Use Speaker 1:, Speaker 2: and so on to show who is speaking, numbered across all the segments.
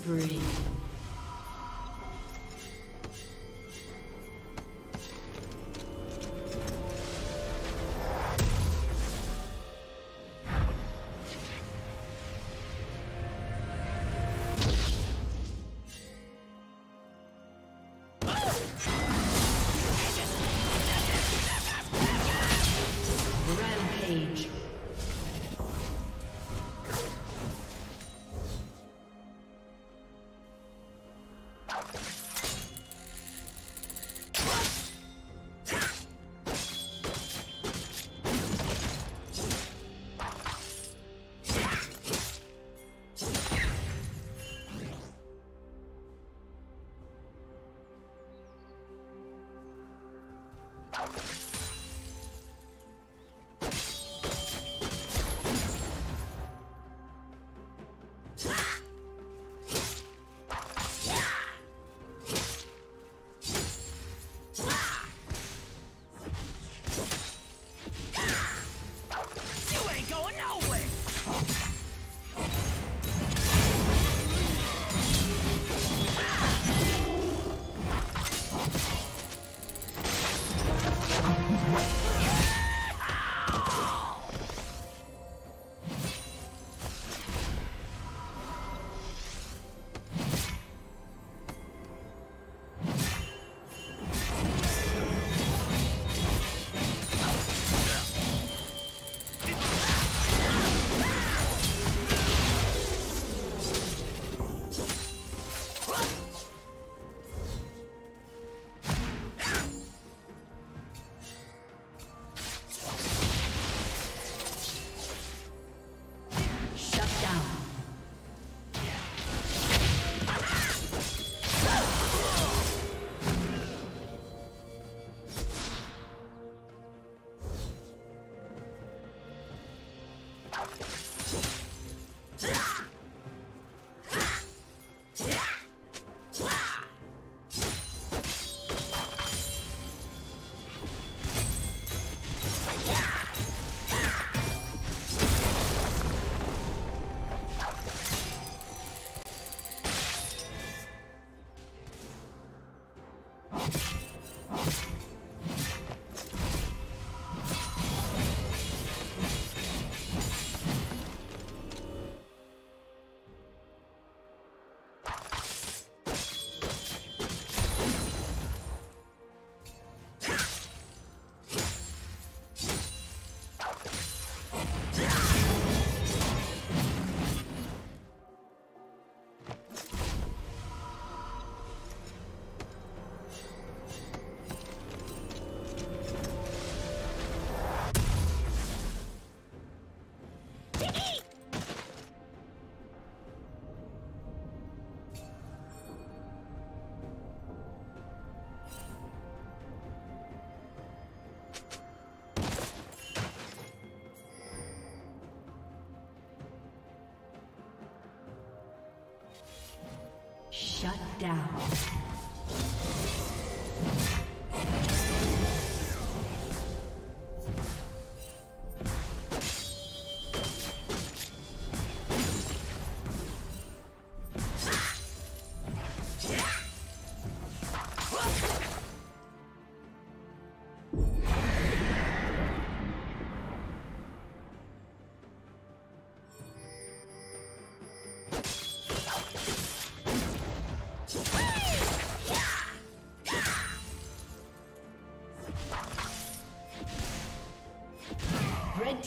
Speaker 1: spree. Shut down.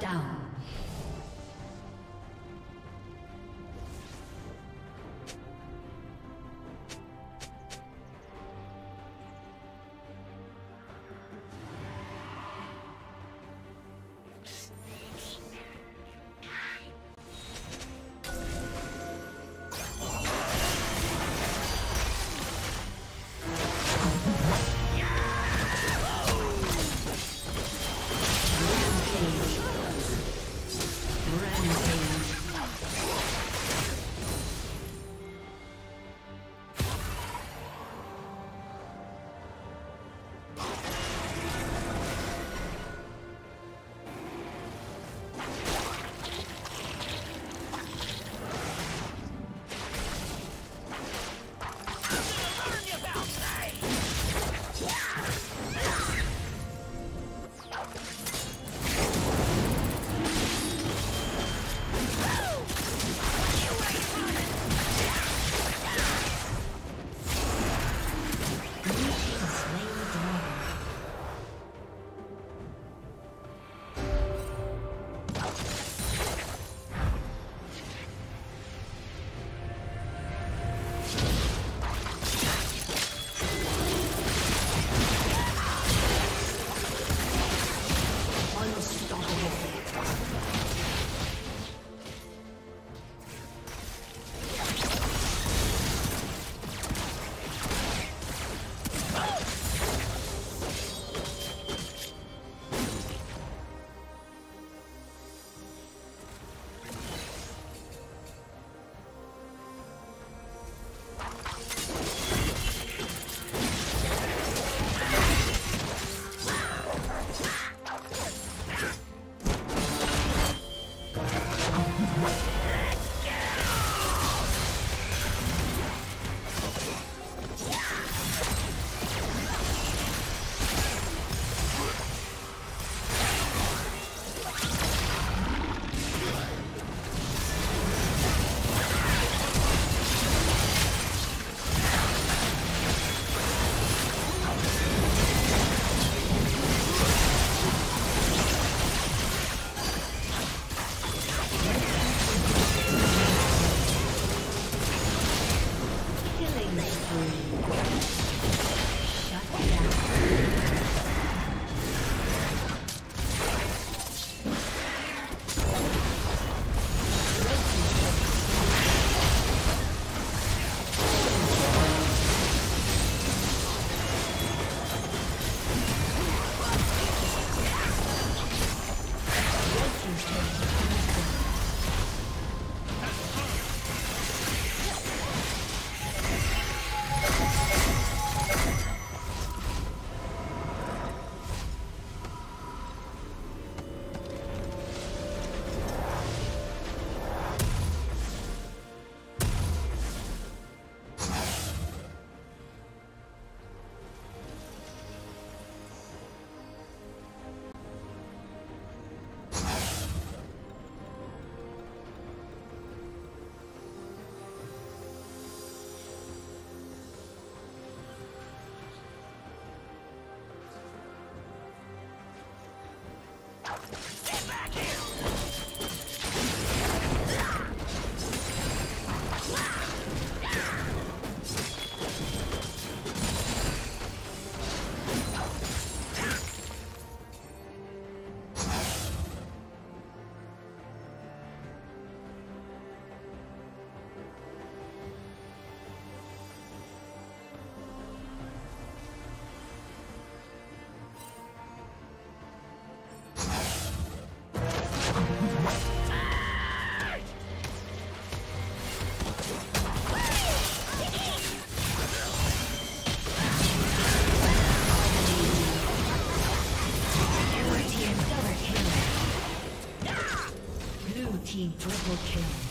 Speaker 1: Shut Three. Down. Triple kill.